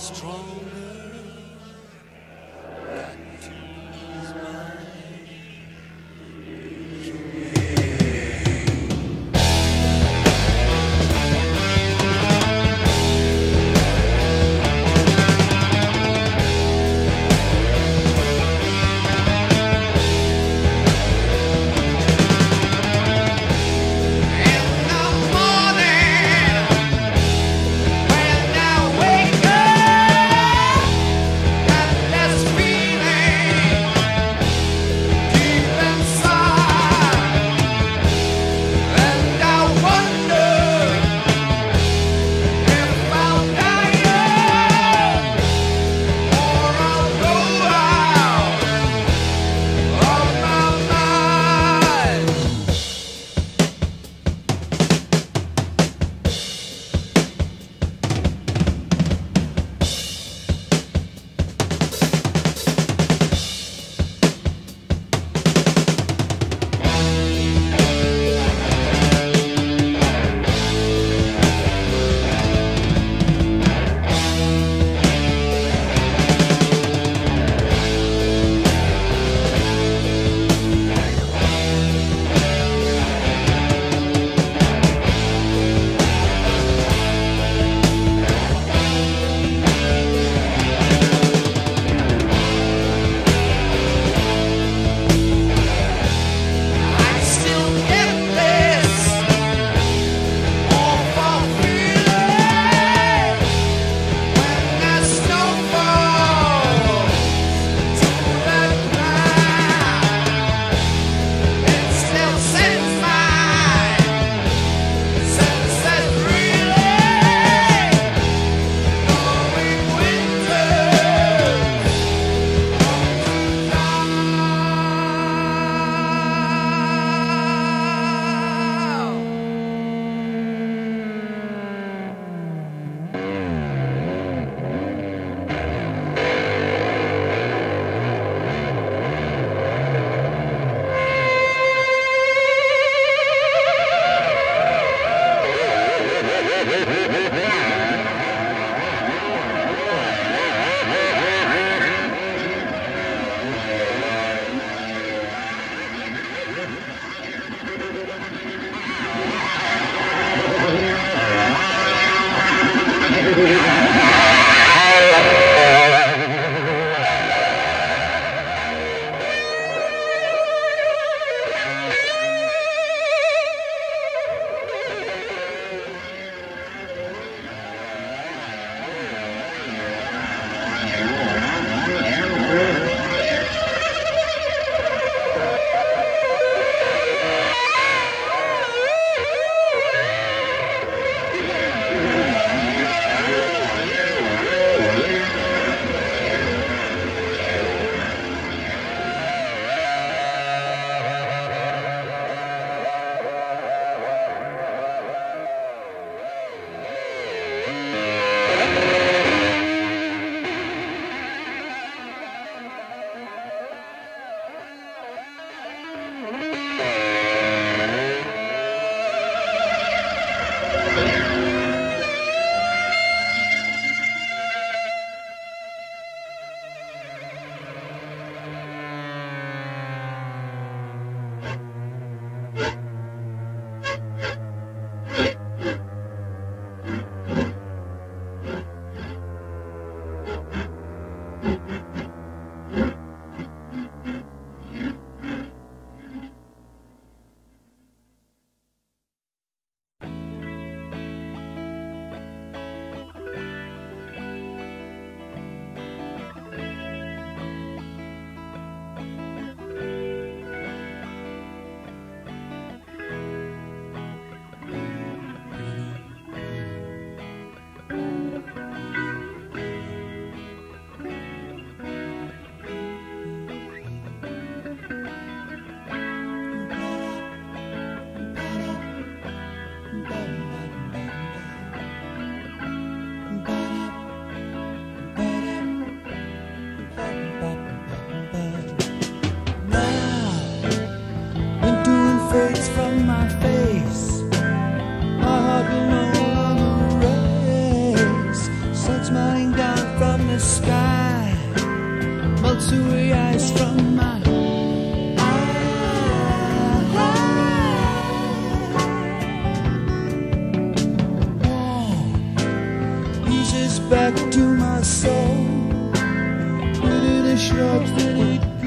When Hey, hey, hey. Away ice from my eyes. Back to my soul. Really the shrubs that it